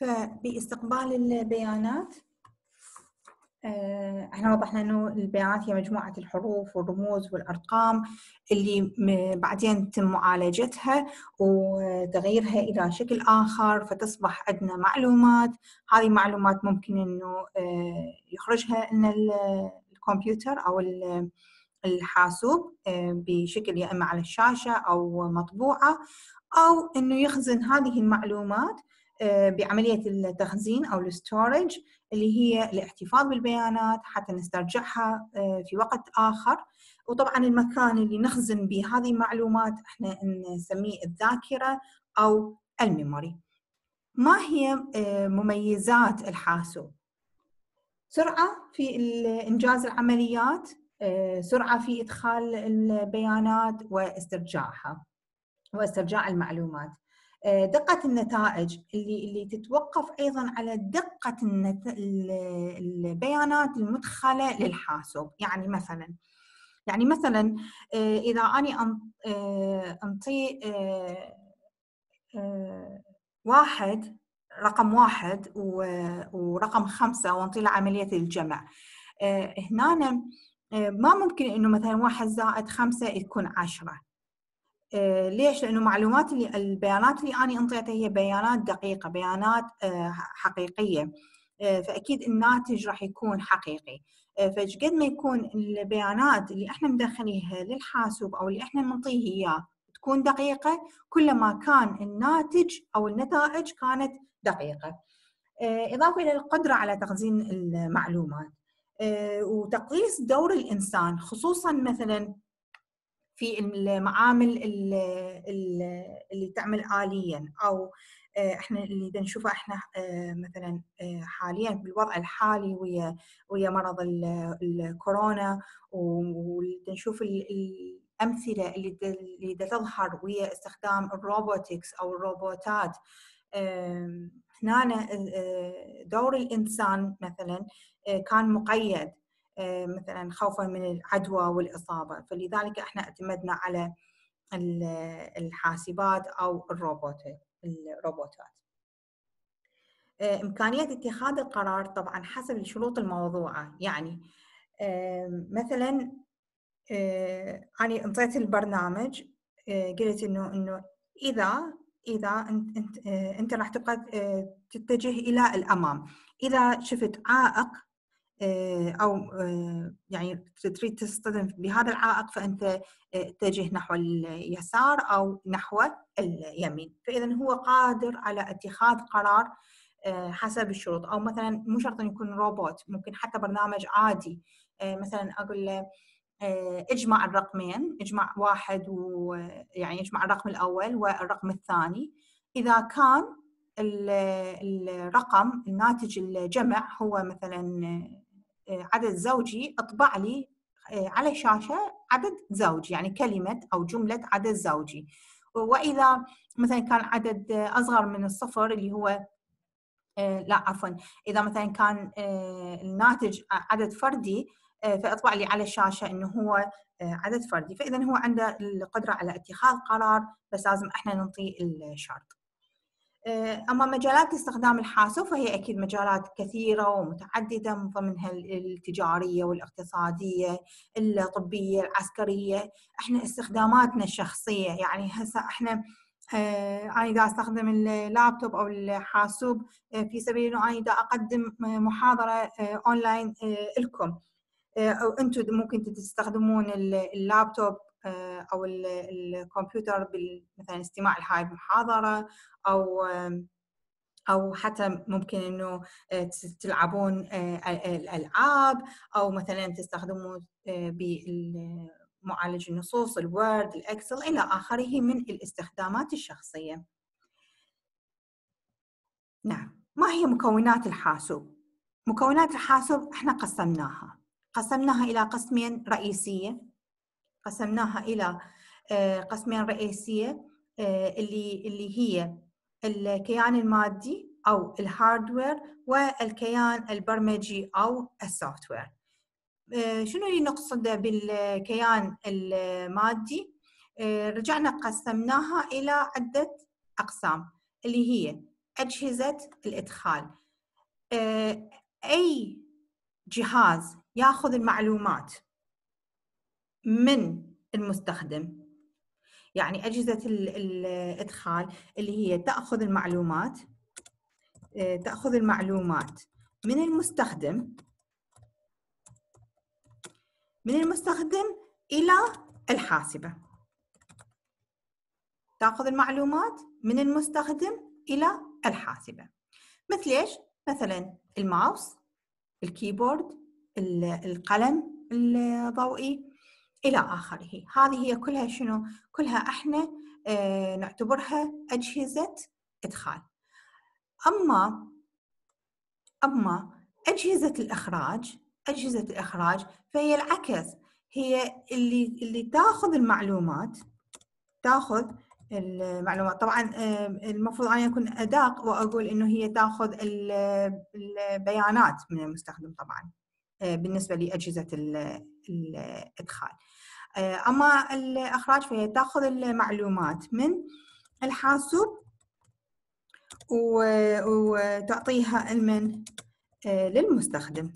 فباستقبال البيانات آه، إحنا وضحنا إنه البيانات هي مجموعة الحروف والرموز والأرقام اللي بعدين يتم معالجتها وتغييرها إلى شكل آخر فتصبح عندنا معلومات. هذه المعلومات ممكن إنه آه، يخرجها لنا الكمبيوتر أو الحاسوب آه، بشكل يا إما على الشاشة أو مطبوعة أو إنه يخزن هذه المعلومات بعملية التخزين أو ال storage اللي هي الاحتفاظ بالبيانات حتى نسترجعها آه، في وقت آخر. وطبعا المكان اللي نخزن به هذه المعلومات إحنا نسميه الذاكرة أو ال memory. ما هي آه، مميزات الحاسوب؟ سرعة في إنجاز العمليات آه، سرعة في إدخال البيانات واسترجاعها واسترجاع المعلومات. آه، دقة النتائج اللي اللي تتوقف أيضا على دقة النت... البيانات المدخلة للحاسوب. يعني مثلا يعني مثلا آه، إذا أنا آه، أنطي واحد رقم واحد ورقم خمسة وأنطي له عملية الجمع. هنا ما ممكن إنه مثلا واحد زائد خمسة يكون عشرة. آه، ليش؟ لأنه معلومات اللي البيانات اللي أنا أنطيتها هي بيانات دقيقة، بيانات آه، حقيقية. آه، فأكيد الناتج راح يكون حقيقي. فإيش قد ما يكون البيانات اللي إحنا مدخليها للحاسوب أو اللي إحنا نعطيه إياه تكون دقيقة كلما كان الناتج أو النتائج كانت دقيقة. إضافة إلى القدرة على تخزين المعلومات. وتقليص دور الإنسان خصوصا مثلا في المعامل اللي تعمل آليا أو آه، إحنا اللي نشوفه إحنا آه، مثلا آه، حاليا بالوضع الحالي ويا ويا مرض الكورونا ونشوف الأمثلة اللي اللي تظهر ويا استخدام الروبوتكس أو الروبوتات هنا دور الإنسان مثلا كان مقيد. مثلا خوفا من العدوى والإصابة. فلذلك إحنا اعتمدنا على الحاسبات أو الروبوتات الروبوتات. آه، امكانيه اتخاذ القرار طبعا حسب الشروط الموضوعة. يعني آه، مثلا أنا انطيت البرنامج قلت انه إنه اذا إذا انت انت, أنت راح تبقى تتجه إلى الأمام. إذا شفت عائق آه، أو آه، يعني تريد تصطدم بهذا العائق فأنت آه، اتجه نحو اليسار أو نحو اليمين. فاذا هو قادر على اتخاذ قرار حسب الشروط. أو مثلا مو شرط يكون روبوت ممكن حتى برنامج عادي. مثلا أقول له اجمع الرقمين اجمع واحد ويعني اجمع الرقم الأول والرقم الثاني. إذا كان الرقم الناتج الجمع هو مثلا عدد زوجي أطبع لي آه، على الشاشه عدد زوجي يعني كلمة أو جملة عدد زوجي. وإذا مثلا كان عدد أصغر من الصفر اللي هو آه، لا عفوا إذا مثلا كان آه، الناتج عدد فردي فأطبع لي على الشاشه إنه هو عدد فردي. فاذا هو عنده القدرة على اتخاذ قرار بس لازم إحنا نعطيه الشرط. آه، أما مجالات استخدام الحاسوب فهي أكيد مجالات كثيرة ومتعددة من ضمنها التجارية والاقتصادية الطبية العسكرية. إحنا استخداماتنا الشخصية يعني هسه إحنا آه، أنا إذا أستخدم اللابتوب أو الحاسوب آه، في سبيل أنه أنا إذا أقدم محاضرة أونلاين لكم. أو أنتم ممكن تستخدمون اللابتوب أو الكمبيوتر مثلا استماع لهاي المحاضرة أو أو حتى ممكن إنه آه، تلعبون آه، الألعاب أو مثلا تستخدمون بمعالج النصوص ال Word ال Excel إلى آخره من الاستخدامات الشخصية. نعم. ما هي مكونات الحاسوب؟ مكونات الحاسوب إحنا قسمناها. قسمناها إلى قسمين رئيسية. قسمناها إلى آه، قسمين رئيسية آه، اللي اللي هي الكيان المادي أو ال hardware والكيان البرمجي أو ال software آه، شنو اللي نقصده بالكيان المادي؟ رجعنا قسمناها إلى عدة أقسام اللي هي أجهزة الإدخال. آه، أي جهاز ياخذ المعلومات من المستخدم. يعني أجهزة الإدخال اللي هي تأخذ المعلومات آه، تأخذ المعلومات من المستخدم من المستخدم إلى الحاسبة. تأخذ المعلومات من المستخدم إلى الحاسبة. مثل إيش؟ مثلا الماوس الكيبورد القلم الضوئي إلى آخره. هذه هي كلها شنو؟ كلها إحنا آه نعتبرها أجهزة إدخال. أما أما أجهزة الإخراج أجهزة الإخراج فهي العكس. هي اللي اللي تاخذ المعلومات تاخذ المعلومات. طبعا آه، المفروض أن يكون أداق وأقول إنه هي تاخذ البيانات من المستخدم طبعا آه، بالنسبة الإدخال. آه، أما الإخراج فهي تأخذ المعلومات من الحاسوب وتعطيها المن للمستخدم.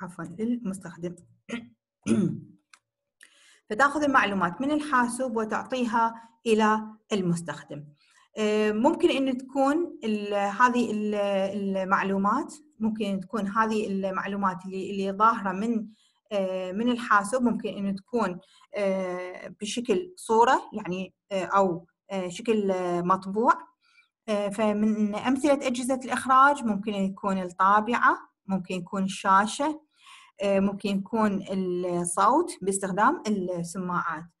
عفوا للمستخدم. فتأخذ المعلومات من الحاسوب وتعطيها إلى المستخدم. آه، ممكن إن تكون هذه المعلومات ممكن تكون هذه المعلومات اللي اللي ظاهرة من آه، من الحاسوب ممكن إن تكون آه، بشكل صورة يعني أو شكل مطبوع. فمن أمثلة أجهزة الإخراج ممكن يكون الطابعة ممكن يكون الشاشة آه، ممكن يكون الصوت باستخدام السماعات. آه،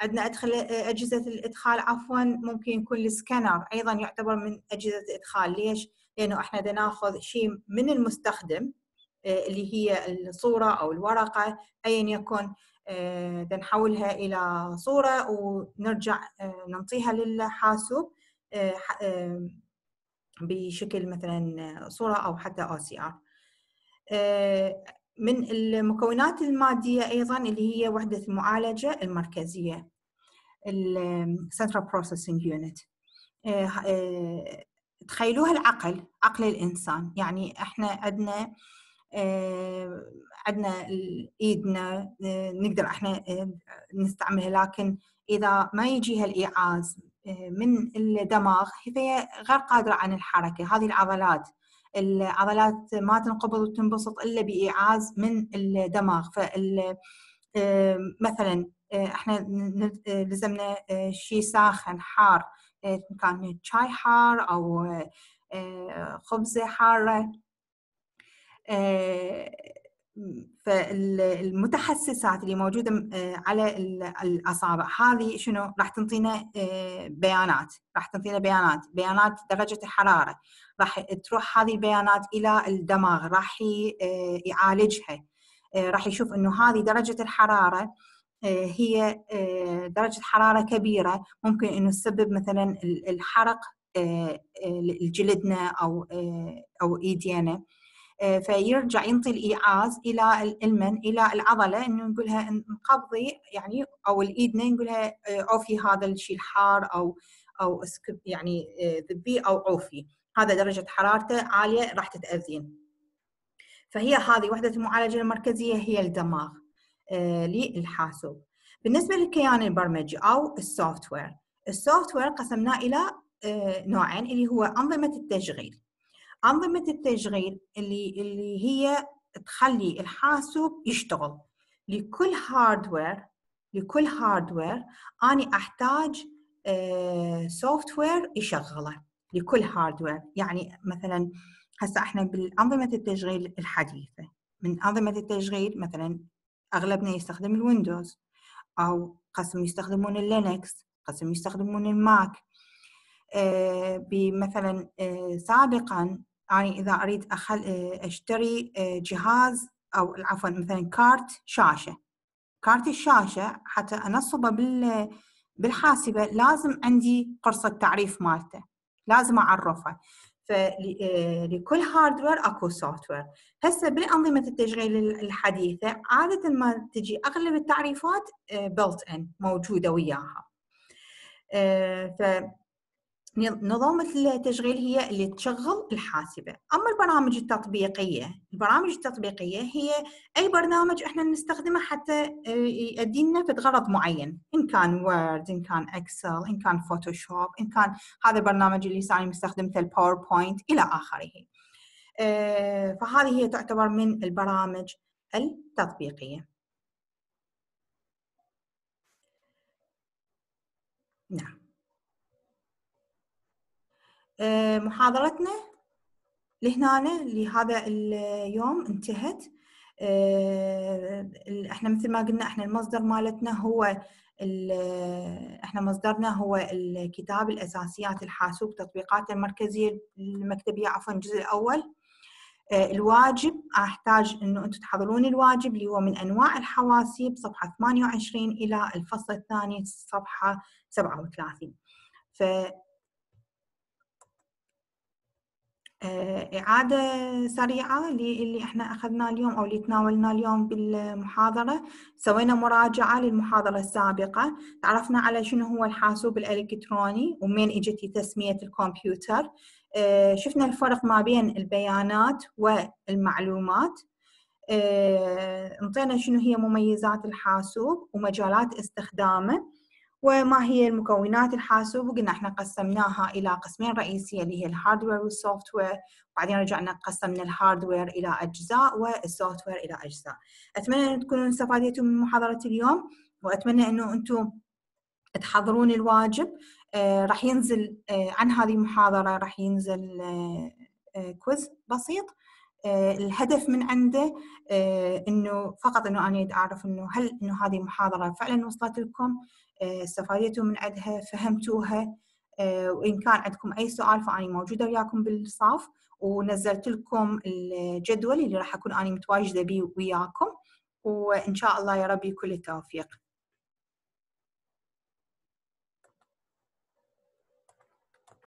عندنا أدخل آه، أجهزة الإدخال عفوا ممكن يكون السكانر أيضا يعتبر من أجهزة الإدخال ليش؟ لأنه إحنا ناخذ شيء من المستخدم اللي هي الصورة أو الورقة أيا يكن بدنا نحولها إلى صورة ونرجع نعطيها للحاسوب بشكل مثلا صورة أو حتى آه، من المكونات المادية أيضا اللي هي وحدة المعالجة المركزية Central Processing Unit. آه، آه، تخيلوها العقل عقل الإنسان. يعني إحنا عندنا عندنا إيدنا نقدر إحنا نستعملها. لكن إذا ما يجيها الايعاز من الدماغ فهي غير قادرة عن الحركة. هذه العضلات العضلات ما تنقبض وتنبسط إلا بإيعاز من الدماغ. فال مثلا إحنا لزمنا شيء ساخن حار كان شاي حار أو خبزة حارة. فالمتحسسات اللي موجودة على الأصابع هذه شنو؟ راح تنطينا بيانات راح تنطينا بيانات بيانات درجة الحراره راح تروح هذه البيانات إلى الدماغ راح يعالجها راح يشوف إنه هذه درجة الحرارة هي درجة حرارة كبيرة ممكن إنه تسبب مثلا الحرق لجلدنا أو أو إيدينا. فيرجع ينطي الإيعاز إلى المن إلى العضلة إنه نقولها انقبضي يعني أو الايدنا نقولها عوفي هذا الشيء الحار أو أو اسكب يعني ذبيه أو عوفي هذا درجة حرارته عالية راح تتأذين. فهي هذه وحدة المعالجة المركزية هي الدماغ للحاسوب. بالنسبة للكيان البرمجي أو ال software ال software قسمناه إلى نوعين اللي هو أنظمة التشغيل. أنظمة التشغيل اللي اللي هي تخلي الحاسوب يشتغل. لكل hardware لكل hardware أنا أحتاج software يشغله. لكل hardware يعني مثلا هسه إحنا بالأنظمة التشغيل الحديثة. من أنظمة التشغيل مثلا أغلبنا يستخدم ال Windows أو قسم يستخدمون ال Linux قسم يستخدمون ال Mac. بمثلا سابقا يعني إذا أريد أخل... أشتري جهاز أو عفوا مثلا card شاشة. card الشاشة حتى أنصبه بال... بالحاسبة لازم عندي قرصة تعريف مالته لازم أعرفه. فلكل hardware أكو software هسه بالأنظمة التشغيل الحديثة عادة ما تجي أغلب التعريفات built in موجودة وياها. ف نظام التشغيل هي اللي تشغل الحاسبة. أما البرامج التطبيقية البرامج التطبيقية هي أي برنامج إحنا نستخدمه حتى آه، يؤدي لنا في غرض معين إن كان Word إن كان Excel إن كان Photoshop إن كان هذا البرنامج اللي صار مستخدمته الباوربوينت إلى آخره. آه، فهذه هي تعتبر من البرامج التطبيقية. نعم. محاضرتنا لهنا لهذا اليوم انتهت. آه، إحنا مثل ما قلنا إحنا المصدر مالتنا هو إحنا مصدرنا هو الكتاب الأساسيات الحاسوب تطبيقات المركزية المكتبية عفوا الجزء الأول. آه، الواجب أحتاج إنه أنتم تحضرون الواجب اللي هو من أنواع الحواسيب صفحة 28 إلى الفصل الثاني صفحة 37 ف آه، إعادة سريعة اللي إحنا أخذناه اليوم أو اللي تناولناه اليوم بالمحاضرة. سوينا مراجعة للمحاضرة السابقة. تعرفنا على شنو هو الحاسوب الإلكتروني ومن إجت تسمية الكمبيوتر. آه، شفنا الفرق ما بين البيانات والمعلومات. آه، انطينا شنو هي مميزات الحاسوب ومجالات استخدامه. وما هي المكونات الحاسوب؟ وقلنا إحنا قسمناها إلى قسمين رئيسية اللي هي ال hardware وال software وبعدين رجعنا قسمنا ال hardware إلى أجزاء وال software إلى أجزاء. أتمنى أن تكونوا استفادتوا من محاضرة اليوم وأتمنى انه أنتم تحضرون الواجب. آه راح ينزل آه عن هذه المحاضرة راح ينزل آه كويز بسيط. الهدف من عنده إنه فقط إنه أنا أعرف إنه هل إنه هذه المحاضره فعلا وصلت لكم؟ استفادتوا من عندها فهمتوها؟ آه، وإن كان عندكم أي سؤال فأنا موجودة وياكم بالصف ونزلت لكم الجدول اللي راح أكون أنا متواجدة به وياكم وإن شاء الله يا ربي كل التوفيق.